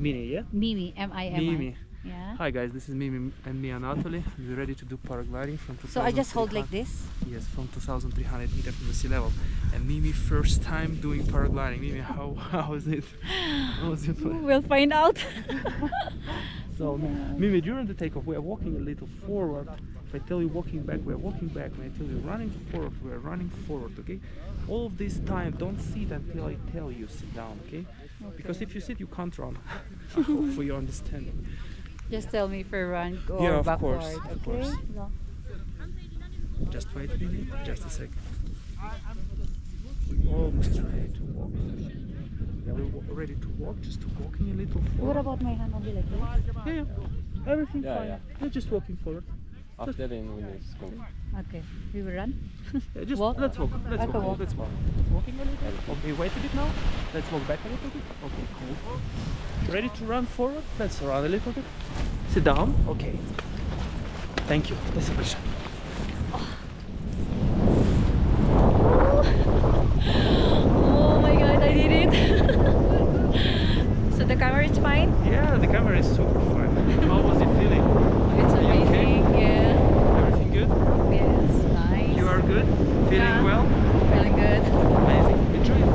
Mini, yeah? Mimi, M-I-M-I. Mimi. Yeah. Hi guys, this is Mimi and me Anatoly. We're ready to do paragliding from 2300. So I just hold like this. Yes, from 2,300 meters from the sea level. And Mimi, first time doing paragliding. Mimi, how how is it? How was it? We'll find out. So, Mimi, during the takeoff, we are walking a little forward. If I tell you walking back, we are walking back. When I tell you running forward, we are running forward. Okay? All of this time, don't sit until I tell you sit down. Okay? Because if you sit, you can't run. I hope for your understanding. just tell me if I run or Yeah, of backward. course, of okay. course. No. Just wait, a minute, Just a second. Almost ready to walk. Yeah, we're ready to walk. Just walking a little What about my hand? on the leg? Yeah, yeah. Everything Yeah, fine. yeah. We're just walking forward. After then we need school. Okay. We will run. Yeah, just Walk? let's walk. Let's walk. walk. Let's walk. Walking a little. Okay, wait a bit now. Let's walk back a little bit. Okay, cool. Ready to run forward? Let's run a little bit. Sit down. Okay. Thank you. That's a pleasure my god, I did it. so the camera is fine? Yeah, the camera is super fine. How was it feeling? It's Are you okay? amazing. Yeah. Everything good? Yes. Nice. You are good? Feeling Yeah. well? feeling good. Amazing. Enjoy it.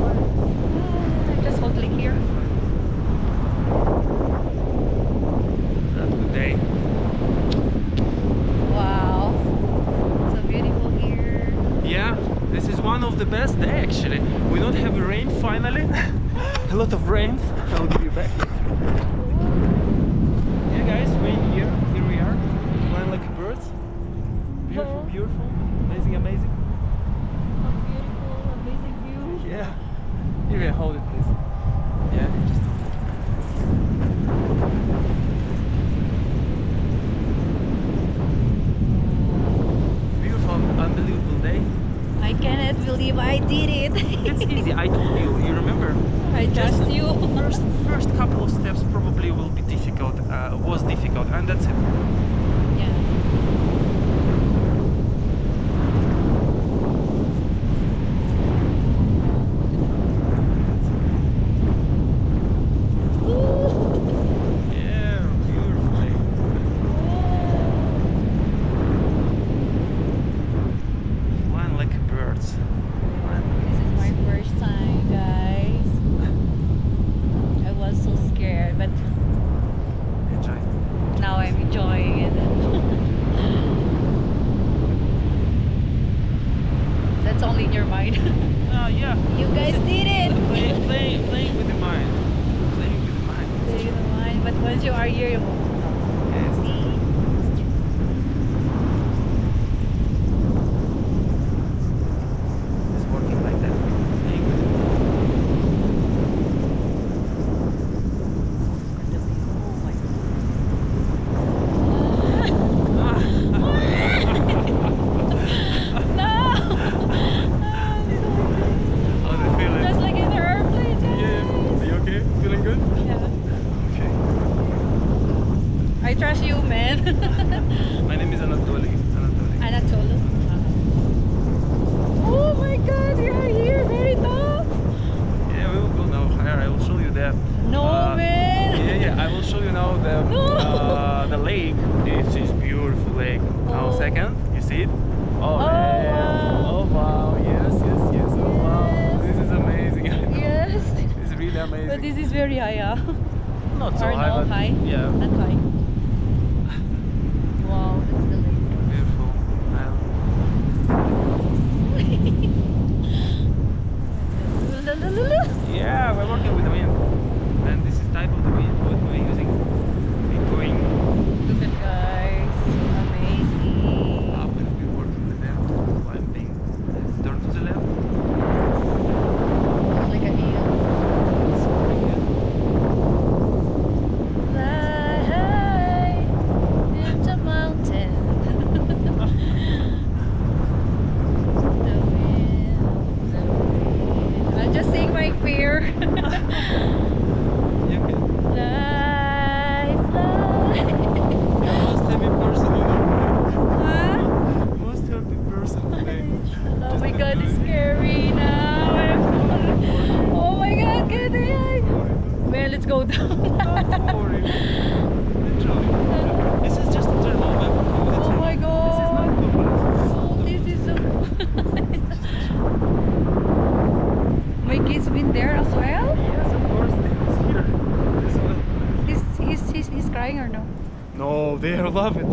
I'm just holding here. Have a good day. Wow. So beautiful here. Yeah, this is one of the best day actually. We don't have rain finally. a lot of rain. I'll give you back. Yeah guys, rain here. Here we are. Flying like birds. Beautiful, Oh. beautiful. Amazing, amazing. How beautiful, amazing view. Yeah. You can hold it please. Yeah, just beautiful, unbelievable day. I cannot believe I did it. It's easy, I told you, you remember? I Just trust you. First, first couple of steps probably will be difficult, uh, was difficult, and that's it. Yeah, beautiful day. Flying like birds. This is my first time, guys. I was so scared, but Enjoy. now I'm enjoying it. That's only in your mind. Uh, yeah. you guys did it! Play, play, playing with the mind. Playing with the mind. Playing with the mind, But once you are here, you Yes. see. It's working like that. Playing with the How do you feel it? Just like in the airplane, guys. Yeah. Are you okay? Feeling good? Yeah. Okay. I trust you, man. My name is Anatoly. Anatoly. Anatolo. Oh my god, we are here, very top. Yeah, we will go now higher. I will show you that. No, Uh, man. Yeah, yeah. I will show you now the No. uh, the lake. This is beautiful lake. Now, Oh. second, you see it? Oh, Oh, wow. Oh wow! Yes, yes, yes. Oh wow! This is amazing. Yes. It's really amazing. But this is very high, ah. Not so or high, no high? yeah, Not high. love it.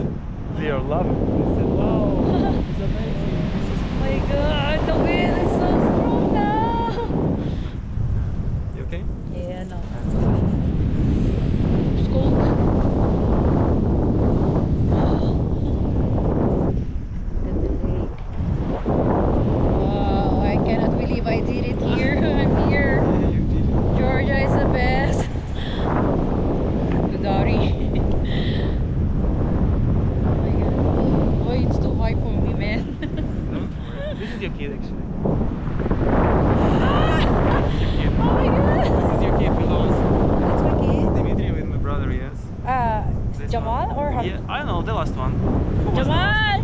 Jamal!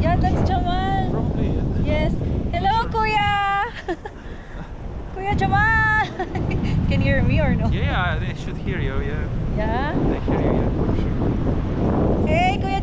Yeah, that's Jamal. Probably. Yes. Hello, Kuya! Kuya Jamal! Can you hear me or no? Yeah, they should hear you, yeah. Yeah? They hear you, yeah, for sure. Hey, Kuya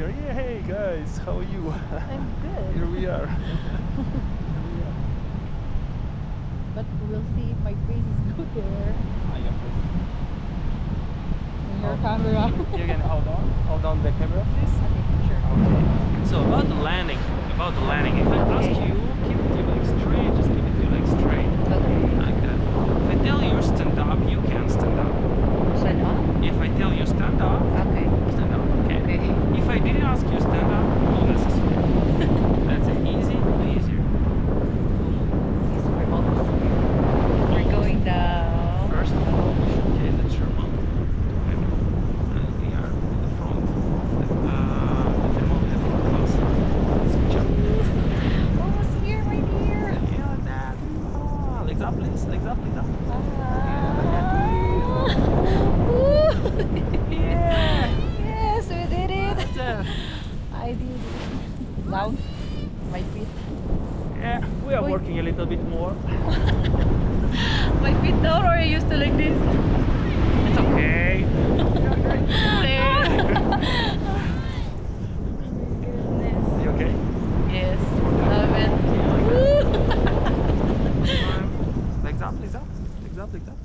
here. Yeah, hey guys, how are you? I'm good. here we are. but we'll see if my face is good there. Ah, your face. Your camera. you can hold on. Hold on the camera, please. Okay, sure. Okay. So about the landing, about the landing, if I ask you diving down my feet. Yeah, we are Wait. working a little bit more. my feet now are used to like this. It's okay. Okay? Yes,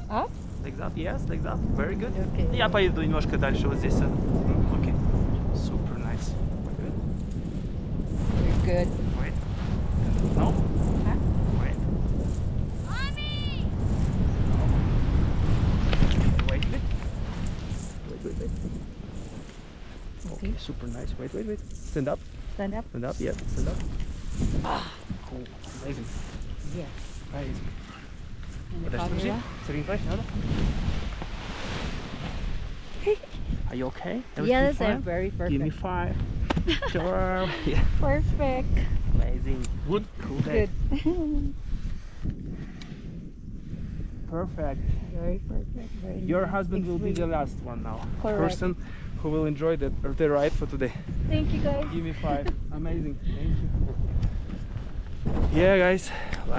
up, legs up, yes, legs up. Very good. Okay. Я поеду немножко дальше вот здесь. good. Wait. No? Huh? Wait. Mommy! No. Wait, wait. Wait, wait, wait. Okay. okay, super nice. Wait, wait, wait. Stand up. Stand up. Stand up, yeah. Stand up. Ah! Cool. Amazing. Yeah. Amazing. Are you okay? Everything yes. I'm very perfect. Give me five. Sure. yeah. Perfect. Amazing. Good. Cool day. Good. Perfect. very perfect. Very Your nice husband will be the last one now. Correct. Person who will enjoy the, the ride for today. Thank you guys. Give me five. Amazing. Thank you. Yeah, guys, like